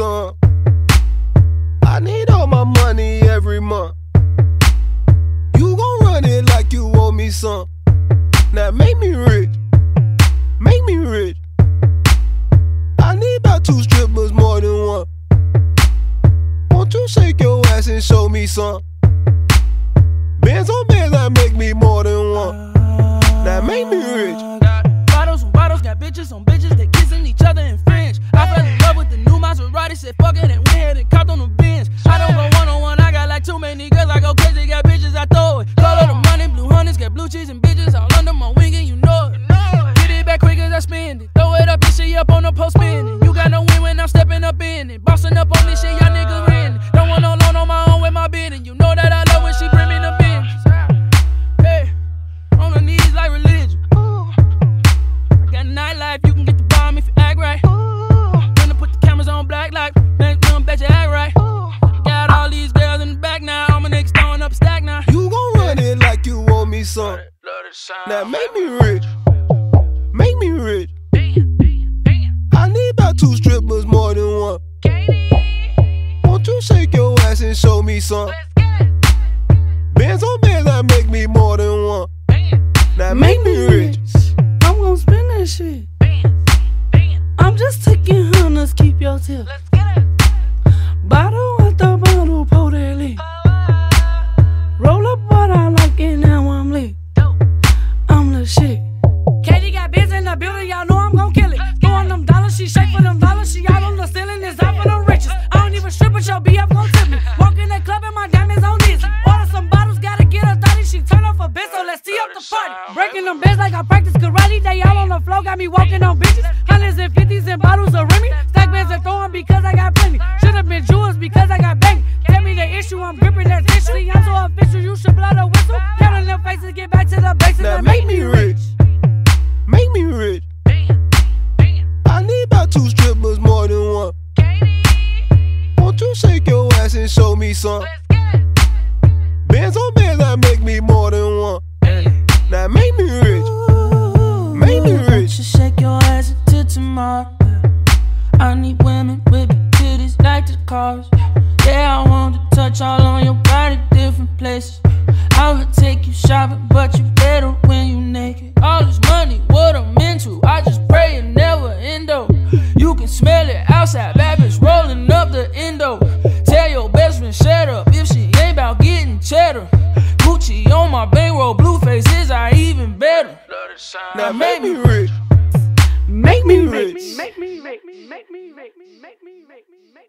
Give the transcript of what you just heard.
son. I need all my money every month. You gon' run it like you owe me some. Now make me rich, make me rich. I need about two strippers more than one. Won't you shake your ass and show me some? Bands on bands that make me more than one. Now make me rich. Bottles on bottles, got bitches on bitches. Said fuck it and went and copped on the Benz. I don't go one on one, I got like too many girls, I go crazy, got bitches, I throw it. Her the money, blue hunnids, got blue cheese and bitches all under my wing and you know it. Get it back quick as I spend it. Throw it up and shit up on the post spinning. You got no win when I'm stepping up in it. Bossing up on this shit, y'all niggas renting. Don't want no loan on my own with my bidding. You know that I love when she bring me the business. Hey, on her knees like religion. I got nightlife, you can That make me rich. Make me rich. I need about two strippers more than one. Won't you shake your ass and show me some? Bands on bands that make me more than one. That make me rich. I'm gon' spend that shit. I'm just taking hunters, keep your tip. Bottle after bottle, your BF gon' tip me. Walk in the club and my diamonds on this. Order some bottles, gotta get a 30, she turn off a bitch, so let's see up the party. Breaking them beds like I practice karate, they all on the floor, got me walking on bitches. Hundreds and fifties and bottles of your ass and show me some? Bands on bands that make me more than one. That make me rich. Make me rich. you shake your ass until tomorrow? I need women with big titties like the cars. Yeah, I want to touch all on your body, different places. I would take you shopping, but you better when you naked. All this money, what I'm into, I just pray it never end though. You can smell it outside, bad bitch rolling up the endo up if she ain't about getting cheddar. Gucci on my bankroll, blue faces are even better. Now make me rich. Make me rich. Make me, rich, make me, make me, make me, make me, make me, make me.